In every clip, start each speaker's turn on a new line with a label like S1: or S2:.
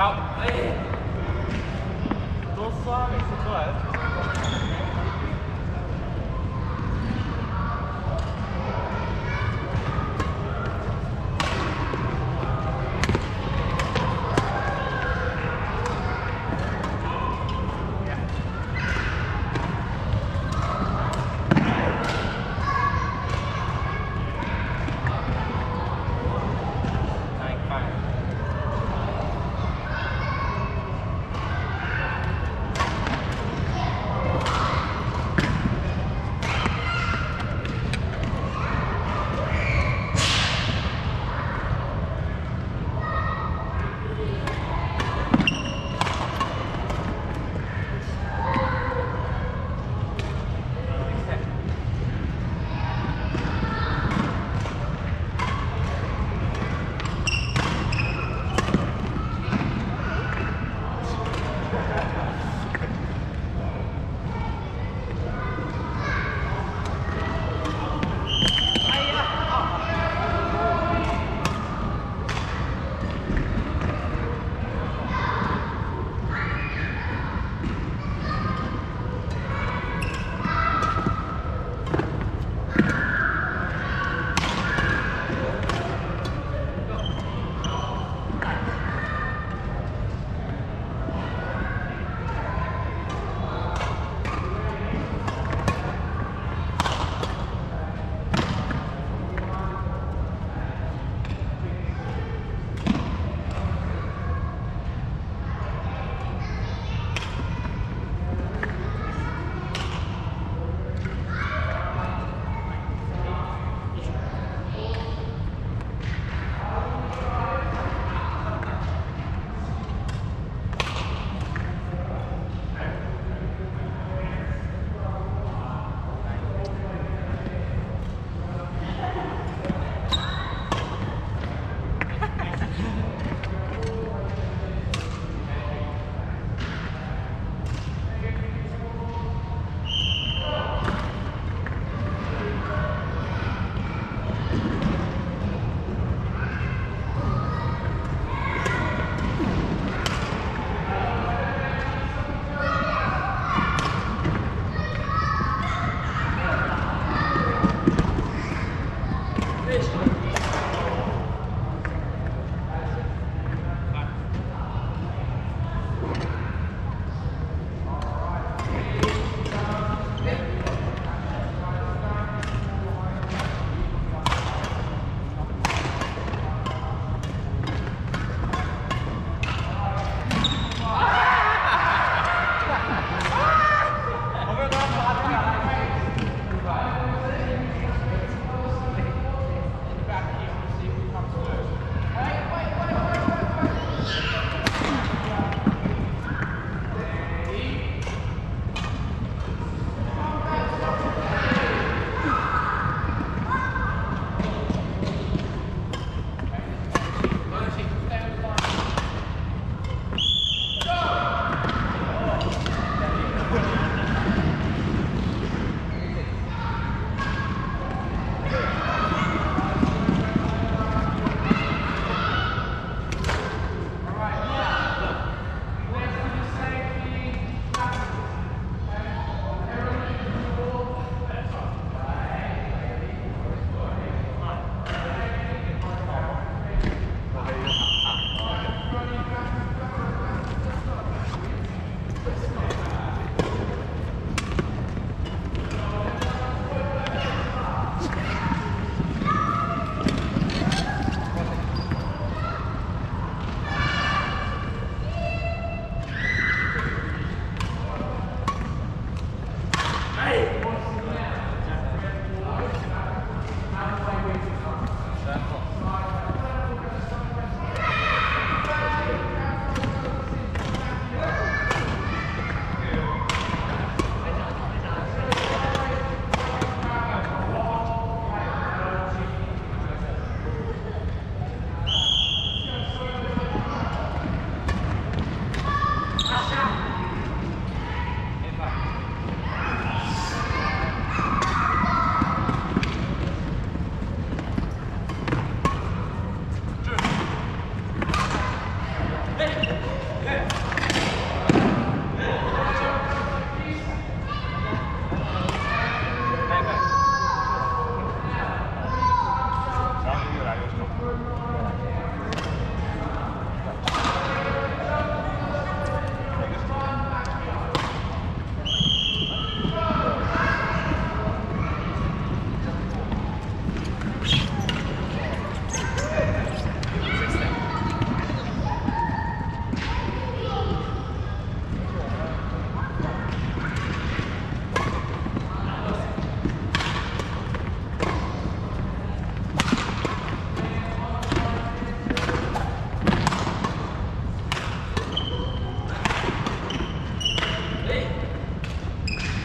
S1: 好，哎，多刷，每次过来。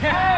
S1: Yeah.